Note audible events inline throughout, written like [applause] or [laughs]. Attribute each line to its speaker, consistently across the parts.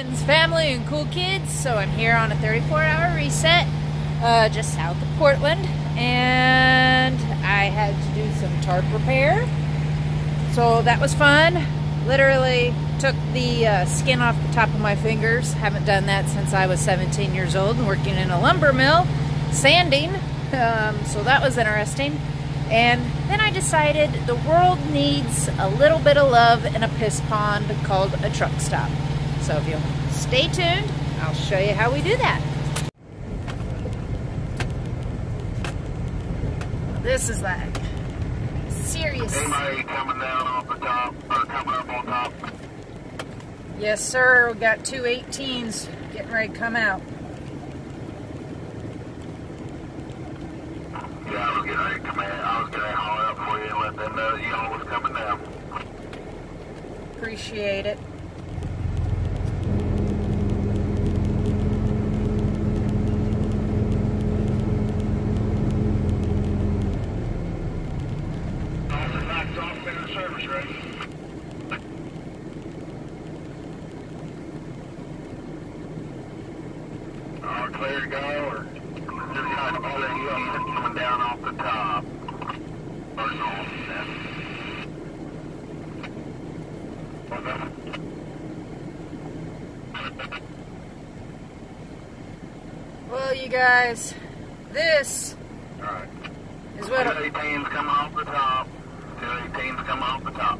Speaker 1: friends, family, and cool kids. So I'm here on a 34 hour reset uh, just south of Portland, and I had to do some tarp repair. So that was fun. Literally took the uh, skin off the top of my fingers. Haven't done that since I was 17 years old and working in a lumber mill, sanding. Um, so that was interesting. And then I decided the world needs a little bit of love in a piss pond called a truck stop. So if you'll stay tuned, I'll show you how we do that. This is like serious.
Speaker 2: Anybody coming down off the top or coming up on top?
Speaker 1: Yes, sir. We got two 18s getting ready to come out.
Speaker 2: Yeah, I was getting ready to come in. I was gonna haul up for you and let them know y'all was coming down.
Speaker 1: Appreciate it.
Speaker 2: Officer knocked off in the service ready. All clear to go or just trying to pull in you coming down off the top. Or no, yeah. What's that?
Speaker 1: Well, you guys, this
Speaker 2: Alright.
Speaker 1: is what.
Speaker 2: Two 18s come off the top. Two 18s come off the top.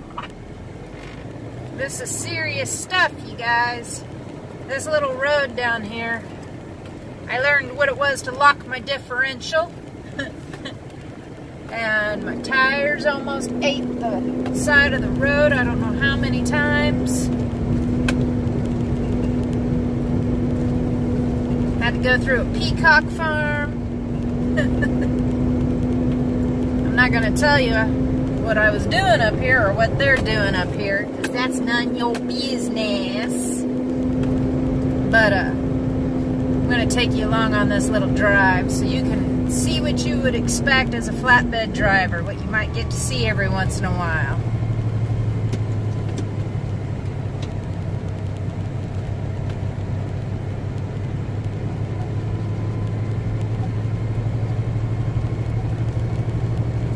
Speaker 1: This is serious stuff, you guys. This little road down here. I learned what it was to lock my differential. And my tires almost ate the side of the road I don't know how many times. Had to go through a peacock farm. [laughs] I'm not going to tell you what I was doing up here or what they're doing up here because that's none your business. But, uh, I'm going to take you along on this little drive so you can see what you would expect as a flatbed driver, what you might get to see every once in a while.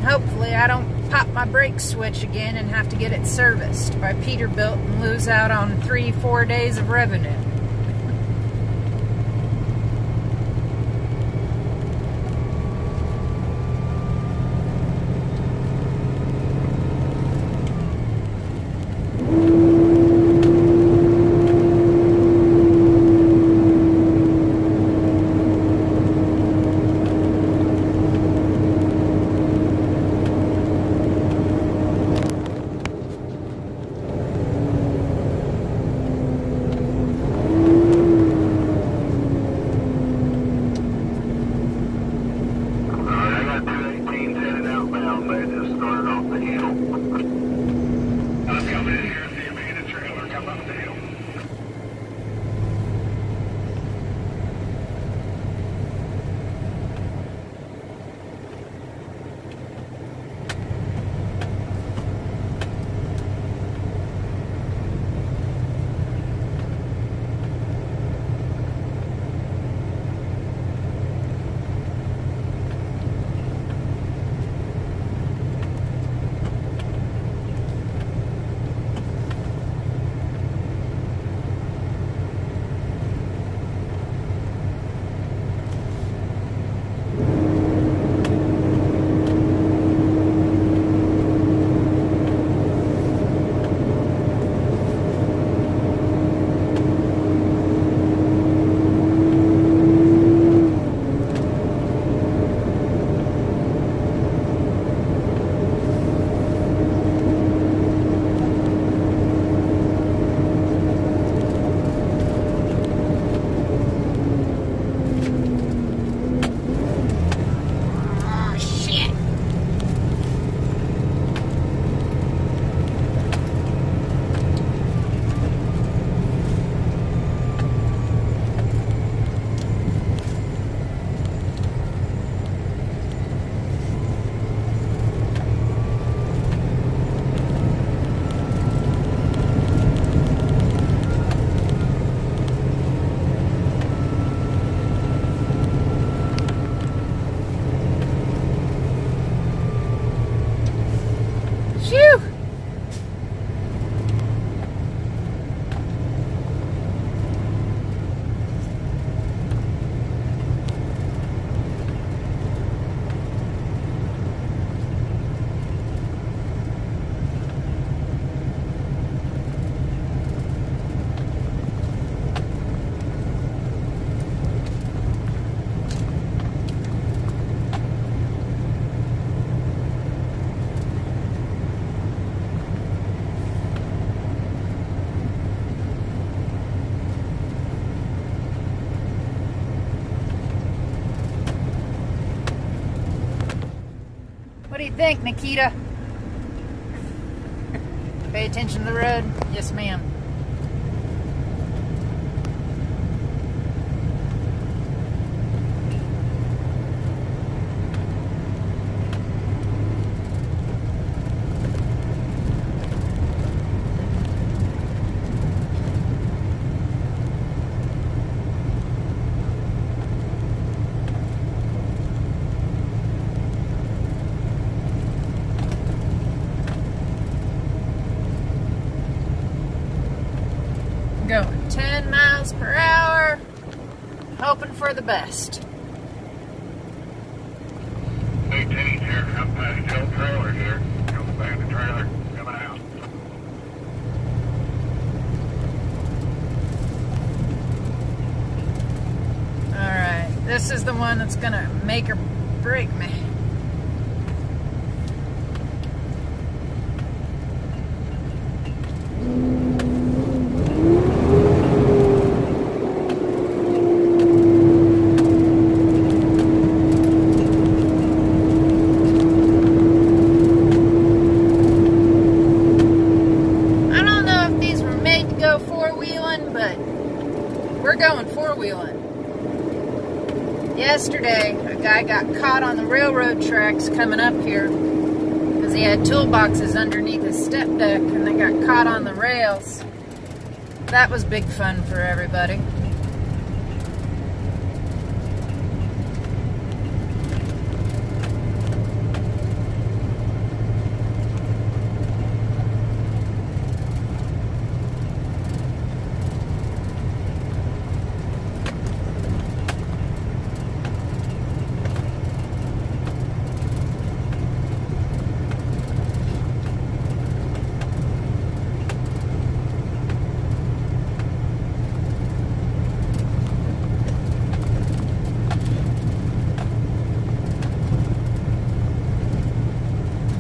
Speaker 1: Hopefully, I don't pop my brake switch again and have to get it serviced by Peterbilt and lose out on three, four days of revenue. Think, Nikita? Pay attention to the road? Yes, ma'am. Going 10 miles per hour, hoping for the best.
Speaker 2: 18 here, come past Joe Trailer here. Joe Bandit Trailer coming out.
Speaker 1: Alright, this is the one that's gonna make or break me don't know if these were made to go four wheeling, but we're going four wheeling. Yesterday, a guy got caught on the railroad tracks coming up here because he had toolboxes underneath his step deck and they got caught on the rails. That was big fun for everybody.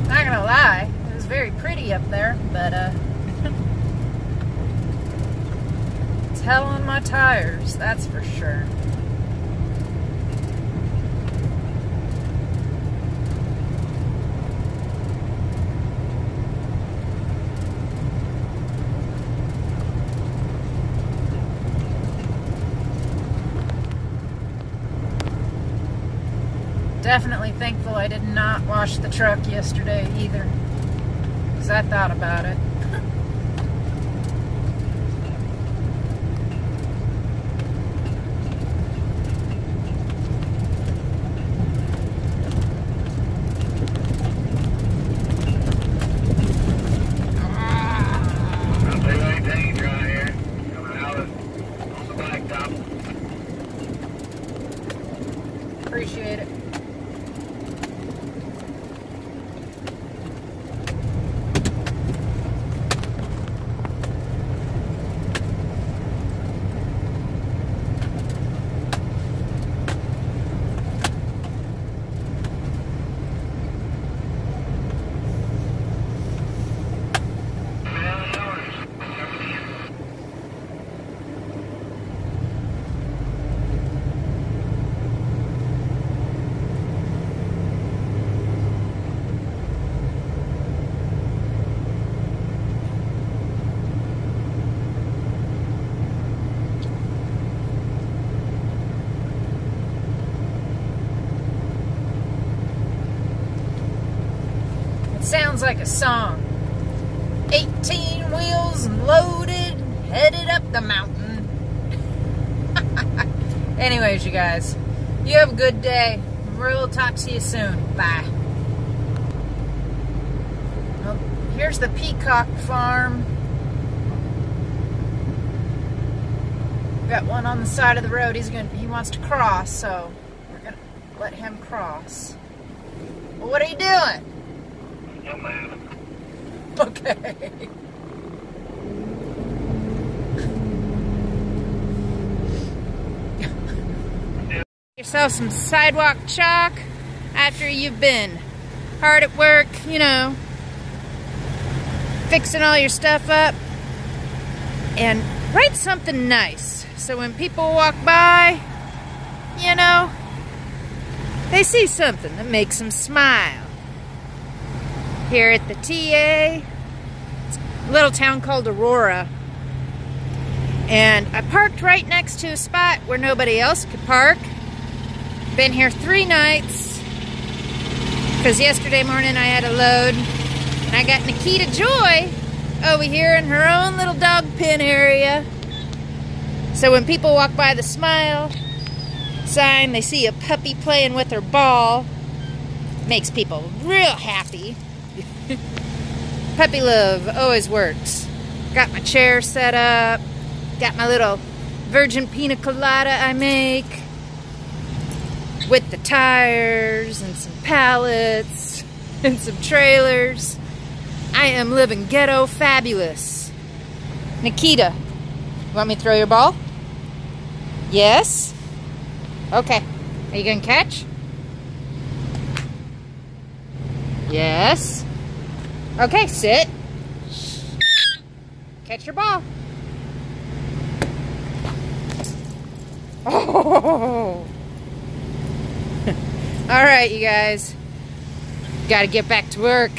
Speaker 1: Not gonna lie, it was very pretty up there, but uh, it's hell on my tires, that's for sure. Definitely thankful I did not wash the truck yesterday either. Because I thought about it.
Speaker 2: I'll see 18 right here, coming out of, on the blacktop.
Speaker 1: Appreciate it. Sounds like a song. 18 wheels loaded, headed up the mountain. [laughs] Anyways, you guys, you have a good day. We'll talk to you soon. Bye. Oh, Here's the peacock farm. Got one on the side of the road. He's to he wants to cross, so we're to let him cross. Well, what are you doing?
Speaker 2: I'm [laughs] moving.
Speaker 1: Okay. Yourself some sidewalk chalk after you've been hard at work, you know, fixing all your stuff up. And write something nice so when people walk by, you know, they see something that makes them smile. Here at the TA, little town called Aurora. And I parked right next to a spot where nobody else could park. Been here three nights. Because yesterday morning I had a load. And I got Nikita Joy over here in her own little dog pen area. So when people walk by the smile sign, they see a puppy playing with her ball. Makes people real happy. [laughs] puppy love always works. Got my chair set up. Got my little virgin pina colada I make with the tires and some pallets [laughs] and some trailers. I am living ghetto fabulous. Nikita, you want me to throw your ball? Yes? Okay. Are you gonna catch? Yes. Okay, sit. Catch your ball. Oh. [laughs] All right, you guys. Got to get back to work.